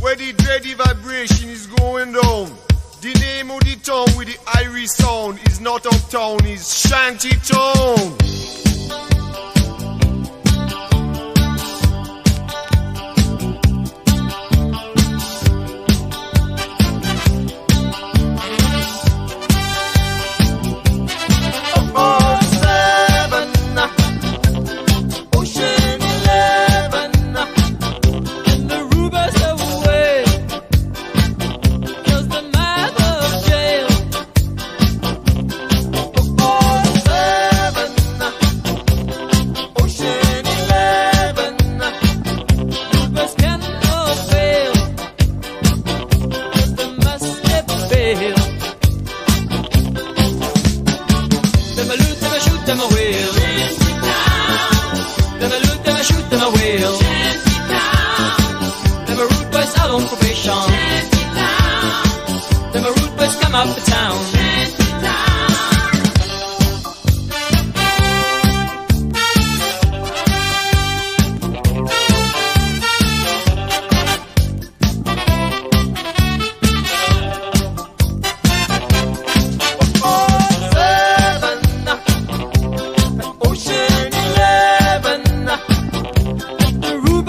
where the dready vibration is going down. The name of the town with the Irish sound is not uptown, it's Shanty Town. Them a shoot, them a wheel. Them a rude boys out on probation. A rude boys come up to town.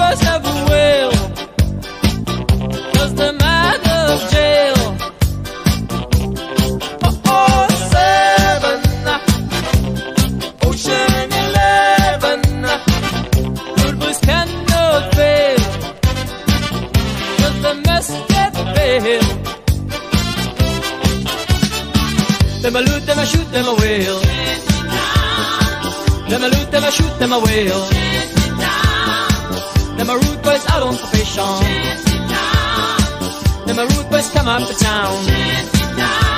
The have a wail. 'Cause they're mad of jail. Oh, seven, Ocean Eleven, Rubas cannot fail. 'Cause they must get bail. Them a loot, them a shoot, them a wail. Them a loot, them a shoot, them a wail. Them a rude boys out on probation. Them a rude boys come up to town.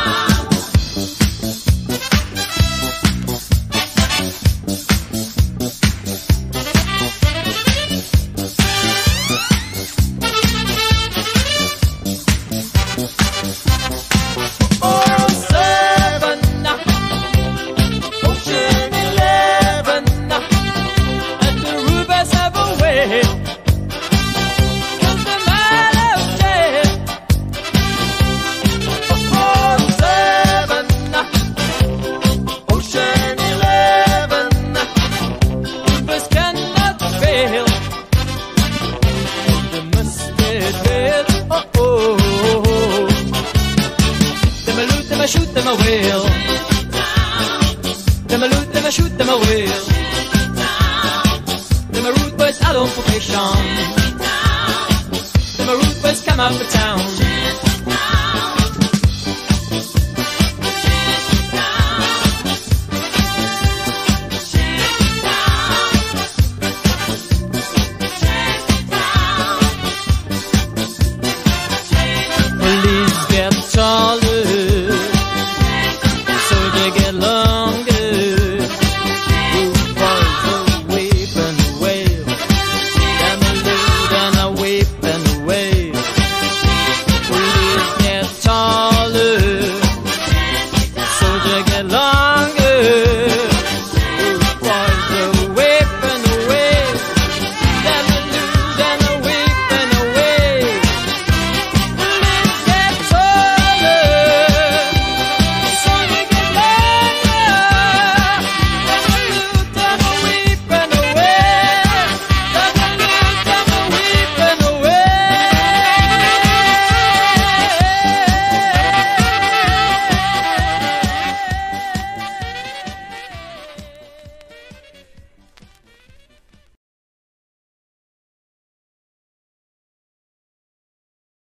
A shoot, them a wail. Them a loot, them a shoot, them a wail. Them a rude boys out on probation. Them a rude boys come out of town.